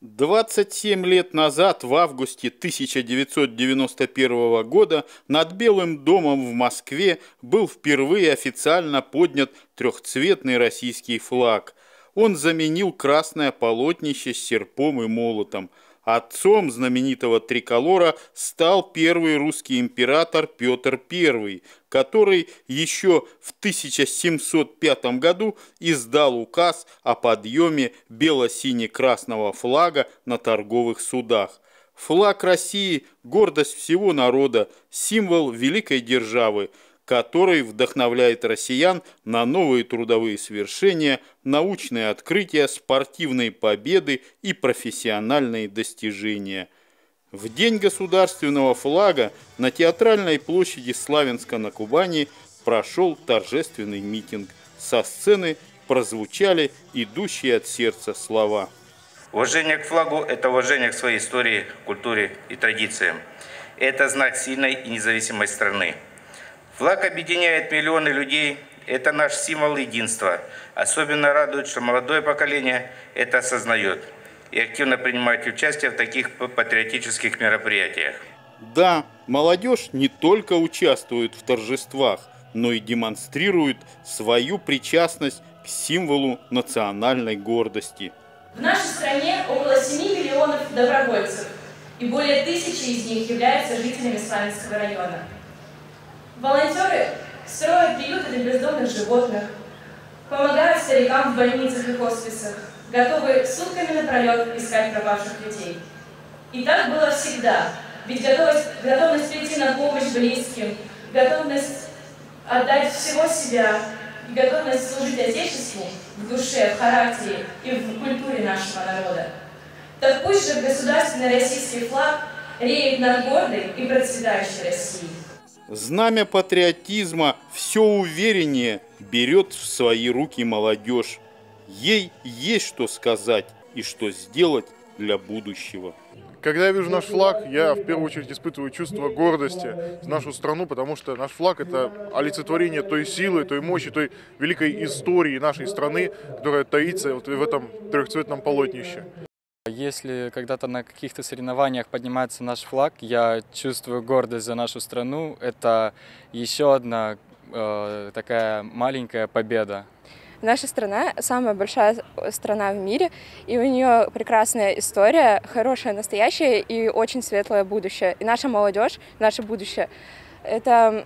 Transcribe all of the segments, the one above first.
27 лет назад, в августе 1991 года, над Белым домом в Москве был впервые официально поднят трехцветный российский флаг. Он заменил красное полотнище с серпом и молотом – Отцом знаменитого триколора стал первый русский император Петр I, который еще в 1705 году издал указ о подъеме бело-сине-красного флага на торговых судах. Флаг России – гордость всего народа, символ великой державы – который вдохновляет россиян на новые трудовые свершения, научные открытия, спортивные победы и профессиональные достижения. В день государственного флага на театральной площади Славянска на Кубани прошел торжественный митинг. Со сцены прозвучали идущие от сердца слова. Уважение к флагу – это уважение к своей истории, культуре и традициям. Это знак сильной и независимой страны. Флаг объединяет миллионы людей. Это наш символ единства. Особенно радует, что молодое поколение это осознает и активно принимает участие в таких патриотических мероприятиях. Да, молодежь не только участвует в торжествах, но и демонстрирует свою причастность к символу национальной гордости. В нашей стране около 7 миллионов добровольцев, и более тысячи из них являются жителями Славянского района. Волонтеры строят приюты для бездомных животных, помогают старикам в больницах и хосписах, готовы сутками напролет искать пропавших людей. И так было всегда, ведь готовность, готовность прийти на помощь близким, готовность отдать всего себя и готовность служить Отечеству в душе, в характере и в культуре нашего народа. Так пусть же государственный российский флаг реет над гордой и процветающей Россией. Знамя патриотизма все увереннее берет в свои руки молодежь. Ей есть что сказать и что сделать для будущего. Когда я вижу наш флаг, я в первую очередь испытываю чувство гордости за нашу страну, потому что наш флаг – это олицетворение той силы, той мощи, той великой истории нашей страны, которая таится вот в этом трехцветном полотнище. Если когда-то на каких-то соревнованиях поднимается наш флаг, я чувствую гордость за нашу страну. Это еще одна э, такая маленькая победа. Наша страна самая большая страна в мире, и у нее прекрасная история, хорошее настоящее и очень светлое будущее. И наша молодежь, наше будущее, это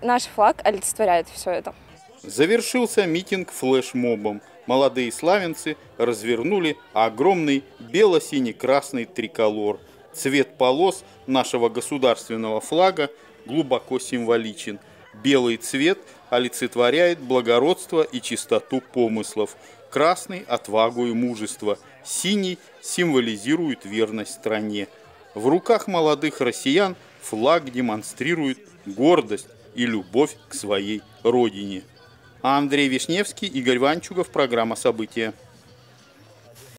наш флаг олицетворяет все это. Завершился митинг флешмобом молодые славянцы развернули огромный бело-сине-красный триколор. Цвет полос нашего государственного флага глубоко символичен. Белый цвет олицетворяет благородство и чистоту помыслов. Красный – отвагу и мужество. Синий символизирует верность стране. В руках молодых россиян флаг демонстрирует гордость и любовь к своей родине. Андрей Вишневский, Игорь Ванчугов, программа «События».